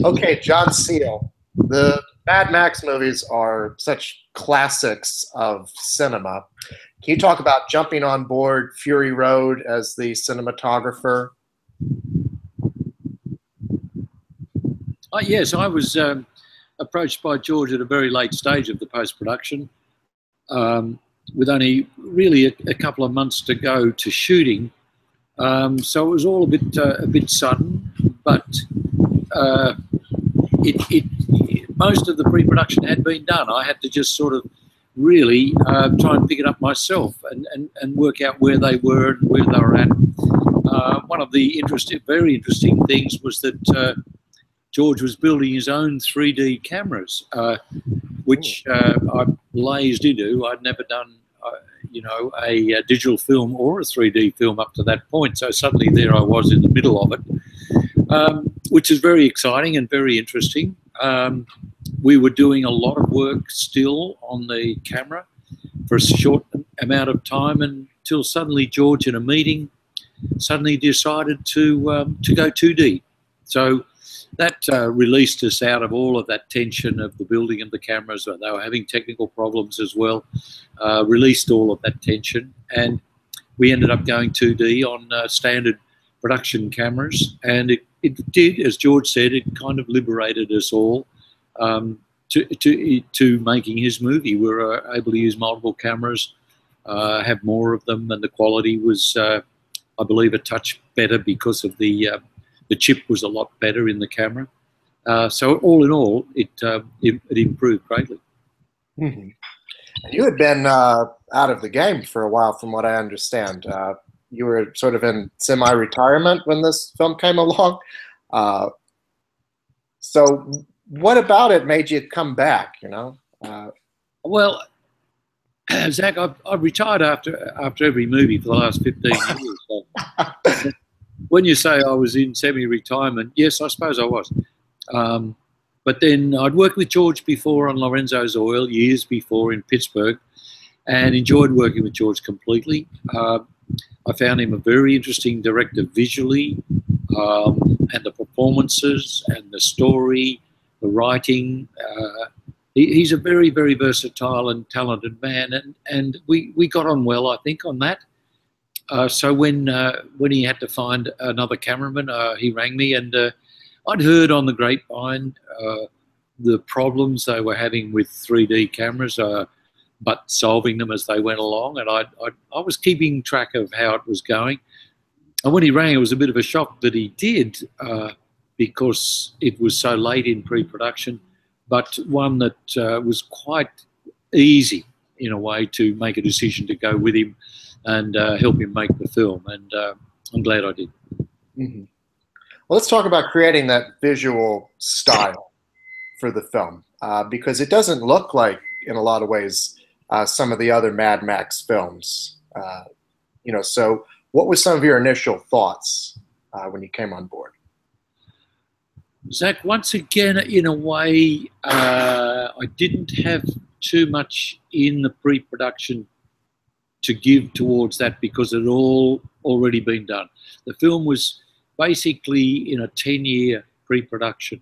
Okay, John Seale. The Mad Max movies are such classics of cinema. Can you talk about jumping on board Fury Road as the cinematographer? Uh, yes, I was um, approached by George at a very late stage of the post production, um, with only really a, a, couple of months to go to shooting. Um, so it was all a bit uh, a bit sudden, but uh, it, it, most of the pre-production had been done. I had to just sort of really uh, try and pick it up myself and, and, and work out where they were and where they were at. Uh, one of the interesting, very interesting things was that uh, George was building his own 3D cameras, uh, which uh, I blazed into. I'd never done, uh, you know, a, a, digital film or a 3D film up to that point. So suddenly there I was in the middle of it, um, which is very exciting and very interesting. Um, we were doing a lot of work still on the camera for a short amount of time until suddenly George, in a meeting, suddenly decided to um, to go 2D. So that uh, released us out of all of that tension of the building of the cameras. They were having technical problems as well. Uh, released all of that tension, and we ended up going 2D on uh, standard production cameras. And it, it did, as George said, it kind of liberated us all um, to, to, to making his movie. We were able to use multiple cameras, uh, have more of them, and the quality was, uh, I believe, a touch better because of the uh, the chip was a lot better in the camera. Uh, so all in all, it, uh, it, it, improved greatly. Mm-hmm. You had been uh, out of the game for a while, from what I understand. You were sort of in semi-retirement when this film came along. Uh, so, what about it made you come back? You know. Uh, well, Zach, I've, I've, retired after after every movie for the last fifteen years. So when you say I was in semi-retirement, yes, I suppose I was. Um, but then I'd worked with George before on Lorenzo's Oil years before in Pittsburgh, and enjoyed working with George completely. Uh, I found him a very interesting director visually, um, and the performances and the story, the writing. Uh, he, he's a very, very versatile and talented man, and, and we, we got on well, I think, on that. Uh, so when uh, when he had to find another cameraman, uh, he rang me, and uh, I'd heard on the grapevine uh, the problems they were having with 3D cameras, but solving them as they went along, and I, I, I was keeping track of how it was going. And when he rang, it was a bit of a shock that he did because it was so late in pre-production, but one that was quite easy in a way to make a decision to go with him and uh, help him make the film. And uh, I'm glad I did. Mm-hmm. Well, let's talk about creating that visual style for the film uh, because it doesn't look like, in a lot of ways, uh, some of the other Mad Max films. Uh, you know, so what were some of your initial thoughts uh, when you came on board? Zach, once again, in a way, I didn't have too much in the pre-production to give towards that because it had all already been done. The film was basically in a 10 year pre production.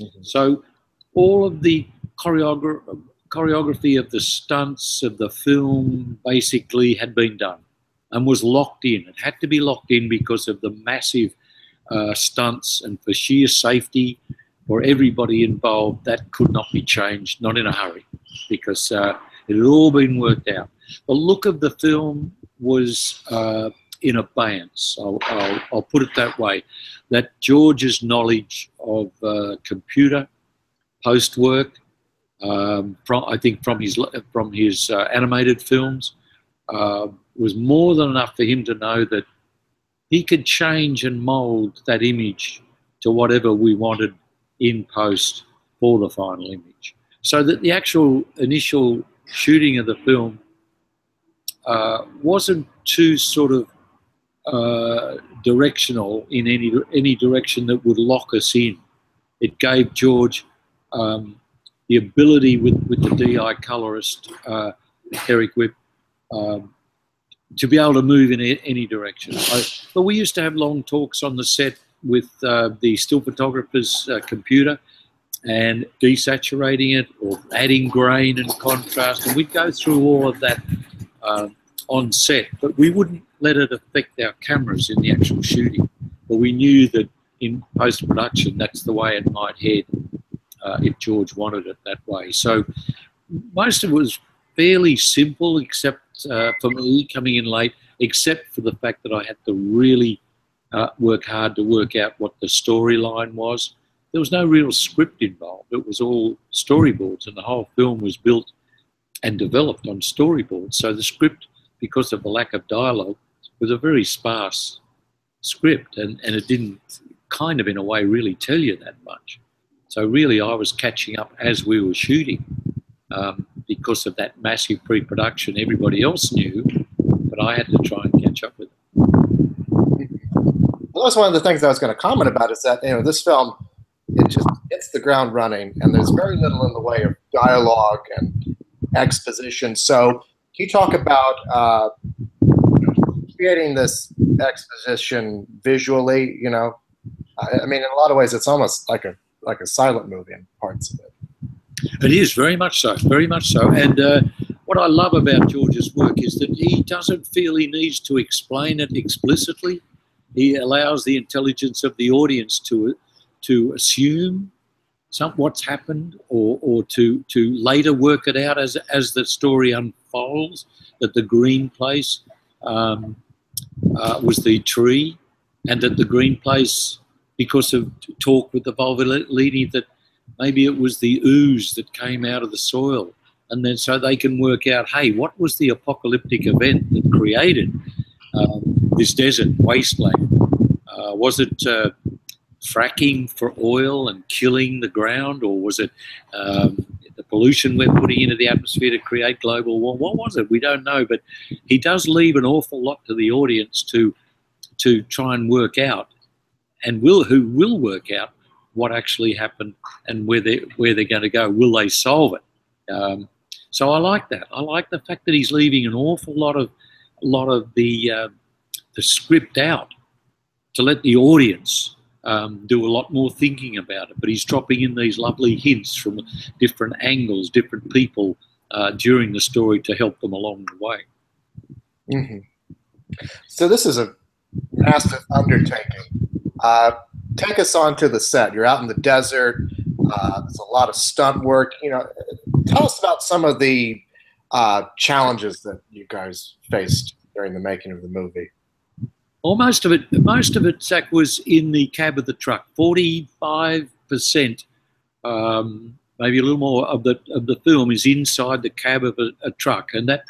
Mm-hmm. So all of the choreogra- choreography of the stunts of the film basically had been done and was locked in. It had to be locked in because of the massive uh, stunts and for sheer safety for everybody involved, that could not be changed, not in a hurry, because uh, it had all been worked out. The look of the film was uh, in abeyance. I'll, I'll, I'll, put it that way. That George's knowledge of uh, computer post work, um, from I think from his from his uh, animated films, uh, was more than enough for him to know that he could change and mould that image to whatever we wanted in post for the final image. So that the actual initial shooting of the film uh, wasn't too sort of uh, directional in any any direction that would lock us in. It gave George um, the ability with, with the DI colorist uh, Eric Whipp um, to be able to move in any direction. I, but we used to have long talks on the set with uh, the still photographer's uh, computer and desaturating it or adding grain and contrast. And we'd go through all of that uh, on set, but we wouldn't let it affect our cameras in the actual shooting. But we knew that in post production, that's the way it might head uh, if George wanted it that way. So most of it was fairly simple, except uh, for me coming in late, except for the fact that I had to really uh, work hard to work out what the storyline was. There was no real script involved. It was all storyboards, and the whole film was built and developed on storyboards. So the script, because of the lack of dialogue, was a very sparse script, and, and it didn't kind of, in a way, really tell you that much. So really, I was catching up as we were shooting um, because of that massive pre-production. Everybody else knew, but I had to try and catch up with it. Well, that's one of the things I was going to comment about is that you know this film it just hits the ground running, and there's very little in the way of dialogue and exposition. So, can you talk about uh, creating this exposition visually? You know, I, I mean, in a lot of ways, it's almost like a like a silent movie in parts of it. It is very much so, very much so. And uh, what I love about George's work is that he doesn't feel he needs to explain it explicitly. He allows the intelligence of the audience to to assume some, what's happened or, or to, to later work it out as, as the story unfolds, that the green place um, uh, was the tree and that the green place, because of talk with the Vuvalini, that maybe it was the ooze that came out of the soil. And then so they can work out, hey, what was the apocalyptic event that created um, this desert wasteland? Uh, was it uh, fracking for oil and killing the ground, or was it um, the pollution we're putting into the atmosphere to create global warming? What was it? We don't know, but he does leave an awful lot to the audience to to try and work out, and will who will work out what actually happened and where they where they're going to go. Will they solve it? Um, so I like that. I like the fact that he's leaving an awful lot of lot of the uh, the script out to let the audience um, do a lot more thinking about it. But he's dropping in these lovely hints from different angles, different people uh, during the story to help them along the way. Mm-hmm. So this is a massive undertaking. Uh, take us on to the set. You're out in the desert. Uh, there's a lot of stunt work. You know, tell us about some of the uh, challenges that you guys faced during the making of the movie. Well, most of it, most of it, Zach, was in the cab of the truck. Forty-five percent, um, maybe a little more of the of the film is inside the cab of a, a truck, and that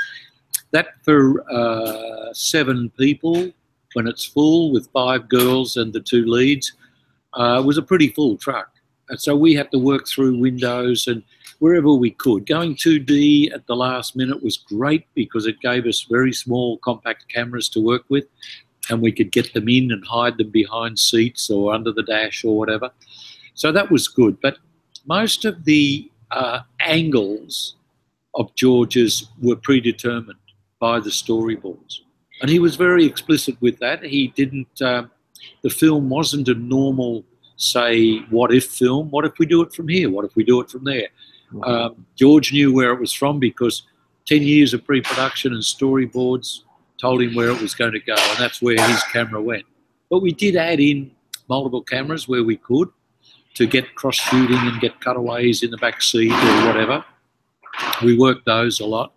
that for uh, seven people when it's full with five girls and the two leads uh, was a pretty full truck. And so we had to work through windows and wherever we could. Going 2D at the last minute was great because it gave us very small compact cameras to work with and we could get them in and hide them behind seats or under the dash or whatever. So that was good. But most of the uh, angles of George's were predetermined by the storyboards. And he was very explicit with that. He didn't, uh, the film wasn't a normal, say, what if film. What if we do it from here? What if we do it from there? Um, George knew where it was from because 10 years of pre production and storyboards told him where it was going to go, and that's where his camera went. But we did add in multiple cameras where we could to get cross shooting and get cutaways in the back seat or whatever. We worked those a lot.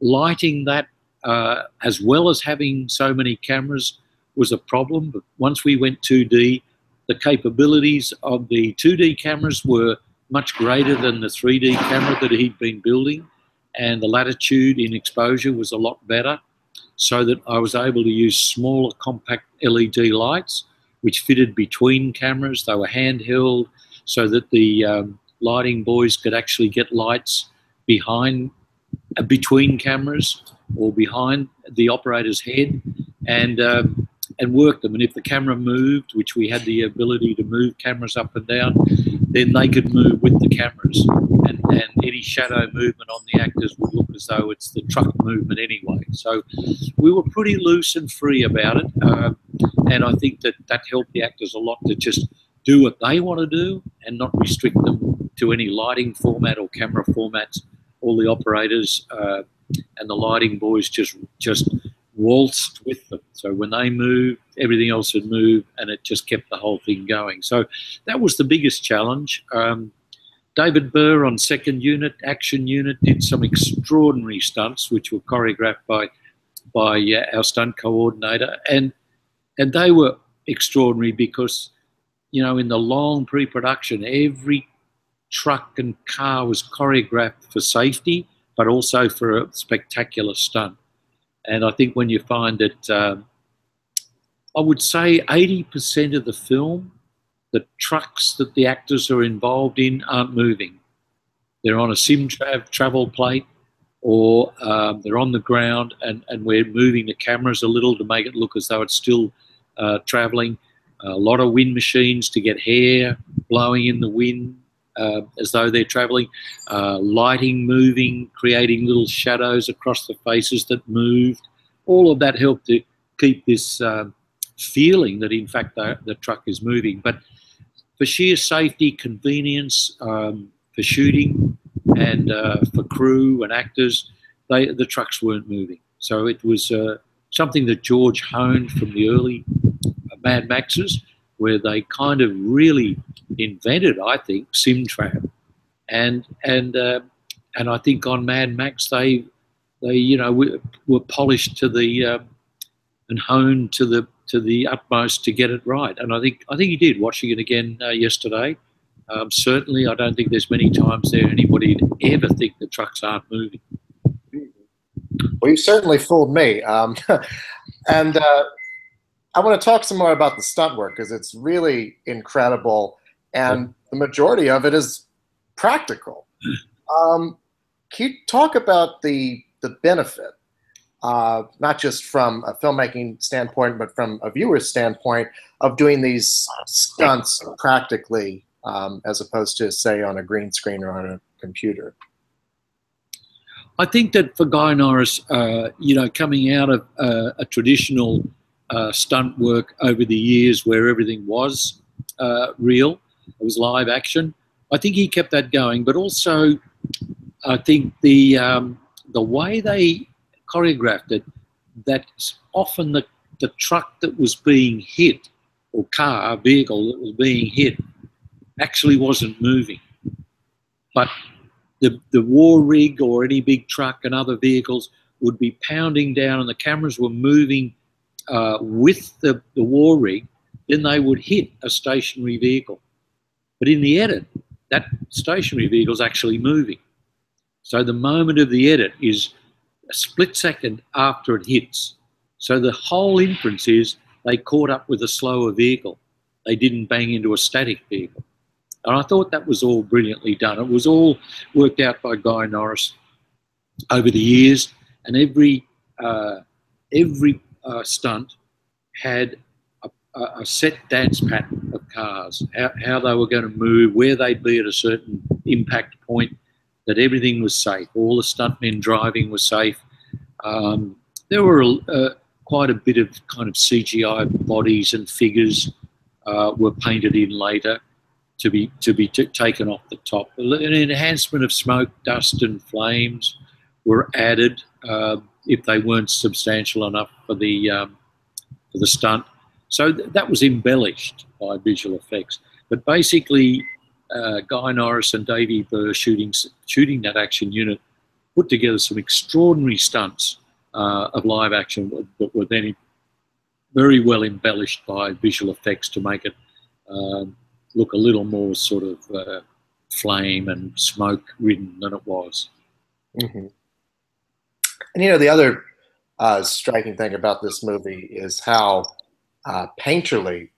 Lighting that, uh, as well as having so many cameras, was a problem. But once we went 2D, the capabilities of the 2D cameras were much greater than the 3D camera that he'd been building, and the latitude in exposure was a lot better so that I was able to use smaller compact LED lights which fitted between cameras. They were handheld so that the um, lighting boys could actually get lights behind, uh, between cameras or behind the operator's head and, um, and work them. And if the camera moved, which we had the ability to move cameras up and down, then they could move with the cameras. And, and any shadow movement on the actors would look as though it's the truck movement anyway. So we were pretty loose and free about it. Uh, and I think that that helped the actors a lot to just do what they want to do and not restrict them to any lighting format or camera formats. All the operators uh, and the lighting boys just just waltzed with them. So when they moved, everything else would move, and it just kept the whole thing going. So that was the biggest challenge. Um, David Burr on second unit, action unit, did some extraordinary stunts, which were choreographed by by uh, our stunt coordinator, and and they were extraordinary because, you know, in the long pre-production, every truck and car was choreographed for safety, but also for a spectacular stunt. And I think when you find that, um, I would say 80% of the film, the trucks that the actors are involved in aren't moving. They're on a sim tra- travel plate or um, they're on the ground and, and we're moving the cameras a little to make it look as though it's still uh, traveling. A lot of wind machines to get hair blowing in the wind uh, as though they're traveling. Uh, lighting moving, creating little shadows across the faces that moved. All of that helped to keep this um, feeling that in fact the, the, truck is moving. But for sheer safety, convenience, um, for shooting, and uh, for crew and actors, they, the trucks weren't moving. So it was uh, something that George honed from the early Mad Maxes, where they kind of really invented, I think, SimTrav, and and uh, and I think on Mad Max they they you know were, were polished to the uh, and honed to the to the utmost to get it right. And I think I think he did. Watching it again uh, yesterday, um, certainly I don't think there's many times there anybody would ever think the trucks aren't moving. Well, you certainly fooled me. Um, and uh, I want to talk some more about the stunt work because it's really incredible, and the majority of it is practical. Um, can you talk about the the benefit, uh, not just from a filmmaking standpoint, but from a viewer's standpoint, of doing these stunts practically, um, as opposed to say on a green screen or on a computer? I think that for Guy Norris, uh, you know, coming out of uh, a traditional uh, stunt work over the years where everything was uh, real, it was live action. I think he kept that going, but also I think the um, the way they choreographed it, that often the, the truck that was being hit, or car, vehicle that was being hit, actually wasn't moving. But the, the war rig or any big truck and other vehicles would be pounding down and the cameras were moving uh, with the, the war rig, then they would hit a stationary vehicle. But in the edit, that stationary vehicle is actually moving. So the moment of the edit is a split second after it hits. So the whole inference is they caught up with a slower vehicle. They didn't bang into a static vehicle. And I thought that was all brilliantly done. It was all worked out by Guy Norris over the years, and every uh, every uh, stunt had a, a, set dance pattern of cars, how, how they were going to move, where they'd be at a certain impact point, that everything was safe. All the stuntmen driving was safe. Um, there were uh, quite a bit of kind of CGI bodies and figures uh, were painted in later to be to be taken off the top. An enhancement of smoke, dust, and flames were added. Uh, if they weren't substantial enough for the um, for the stunt. So th- that was embellished by visual effects. But basically, uh, Guy Norris and Davey Burr shooting shooting that action unit put together some extraordinary stunts uh, of live action that were then very well embellished by visual effects to make it um, look a little more sort of uh, flame and smoke ridden than it was. Mm-hmm. And you know, the other uh, striking thing about this movie is how uh, painterly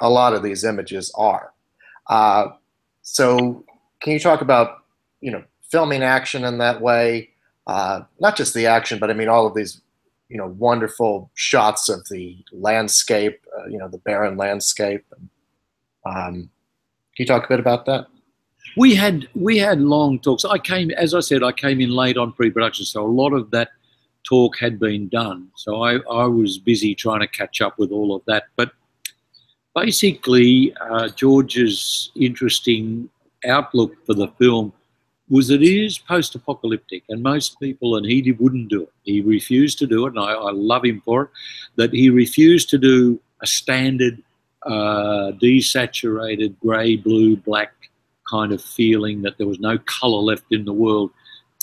a lot of these images are. Uh, so, can you talk about you know filming action in that way? Uh, not just the action, but I mean all of these you know wonderful shots of the landscape, uh, you know the barren landscape. Um, can you talk a bit about that? We had we had long talks. I came, as I said, I came in late on pre-production, so a lot of that talk had been done. So I, I was busy trying to catch up with all of that. But basically, uh, George's interesting outlook for the film was that it is post-apocalyptic, and most people, and he wouldn't do it. He refused to do it, and I, I love him for it. That he refused to do a standard uh, desaturated grey, blue, black kind of feeling that there was no colour left in the world.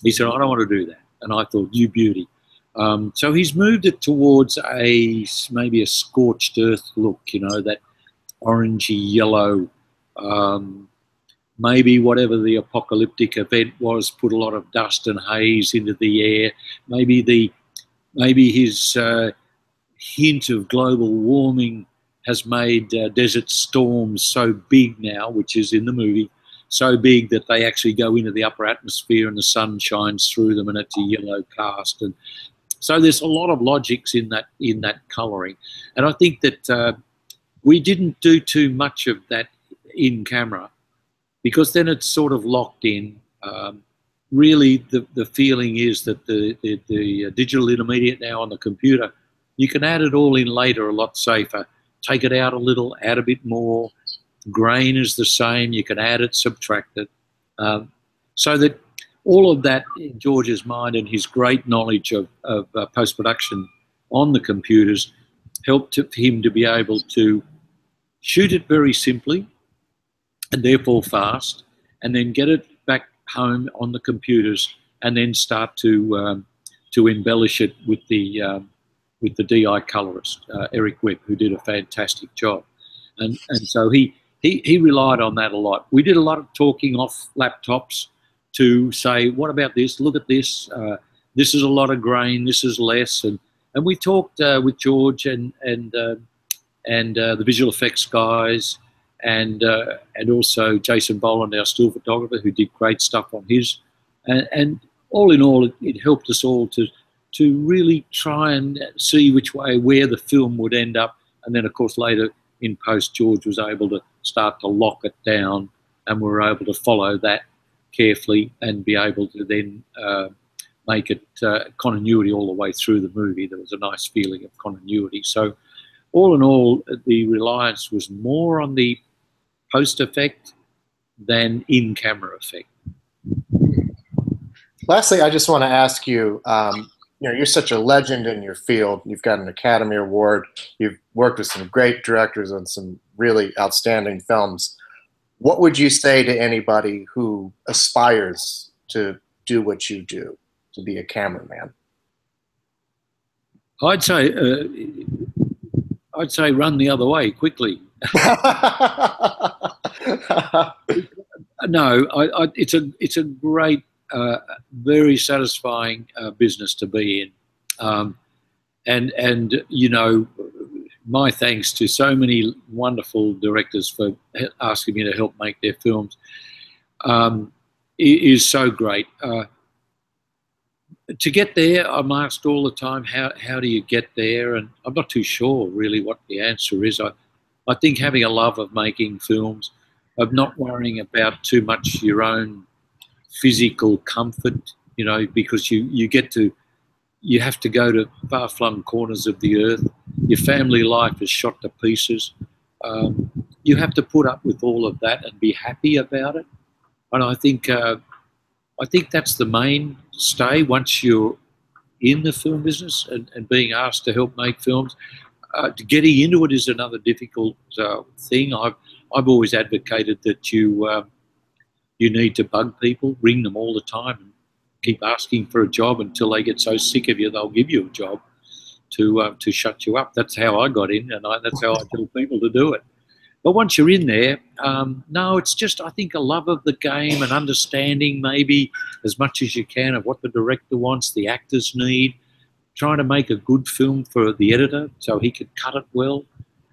He said, I don't want to do that. And I thought, you beauty. Um, so he's moved it towards a maybe a scorched earth look, you know, that orangey yellow. Um, maybe whatever the apocalyptic event was put a lot of dust and haze into the air. Maybe the maybe his uh, hint of global warming has made uh, desert storms so big now, which is in the movie, so big that they actually go into the upper atmosphere and the sun shines through them and it's a yellow cast. And so there's a lot of logics in that in that colouring, and I think that uh, we didn't do too much of that in camera because then it's sort of locked in. Um, really, the, the feeling is that the, the, the digital intermediate now on the computer, you can add it all in later a lot safer. Take it out a little, add a bit more, grain is the same. You can add it, subtract it. Um, so that all of that in George's mind and his great knowledge of, of uh, post production on the computers helped him to be able to shoot it very simply and therefore fast, and then get it back home on the computers and then start to um, to embellish it with the um, with the DI colorist uh, Eric Whipp, who did a fantastic job, and and so he he, he relied on that a lot. We did a lot of talking off laptops to say, what about this? Look at this. Uh, this is a lot of grain. This is less. And and we talked uh, with George and and uh, and uh, the visual effects guys, and uh, and also Jasin Boland, our still photographer, who did great stuff on his. And, and all in all, it, it helped us all to to really try and see which way where the film would end up. And then, of course, later in post, George was able to start to lock it down, and we were able to follow that carefully and be able to then uh, make it uh, continuity all the way through the movie. There was a nice feeling of continuity. So, all in all, the reliance was more on the post effect than in camera effect. Lastly, I just want to ask you. Um, you know, you're such a legend in your field. You've got an Academy Award. You've worked with some great directors on some really outstanding films. What would you say to anybody who aspires to do what you do, to be a cameraman? I'd say, uh, I'd say, run the other way quickly. no, I, I, it's a it's a great very satisfying uh, business to be in. Um, and, and, you know, my thanks to so many wonderful directors for asking me to help make their films. Um, is so great. Uh, to get there, I'm asked all the time, how, how do you get there? And I'm not too sure really what the answer is. I, I think having a love of making films, of not worrying about too much your own physical comfort, you know, because you, you get to, you have to go to far flung corners of the earth. Your family life is shot to pieces. Um, you have to put up with all of that and be happy about it. And I think, uh, I think that's the main stay once you're in the film business and, and being asked to help make films. Uh, getting into it is another difficult uh, thing. I've I've always advocated that you um, you need to bug people, ring them all the time, and keep asking for a job until they get so sick of you they'll give you a job to uh, to shut you up. That's how I got in, and I, that's how I tell people to do it. But once you're in there, um, no, it's just I think a love of the game and understanding maybe as much as you can of what the director wants, the actors need, trying to make a good film for the editor so he can cut it well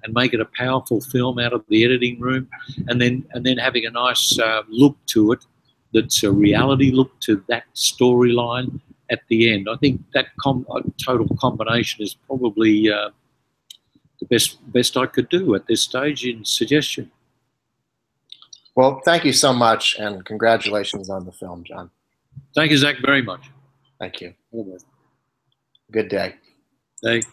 and make it a powerful film out of the editing room, and then and then having a nice uh, look to it that's a reality look to that storyline at the end. I think that com- uh, total combination is probably uh, the best best I could do at this stage in suggestion. Well, thank you so much, and congratulations on the film, John. Thank you, Zach, very much. Thank you. Good day. Thank.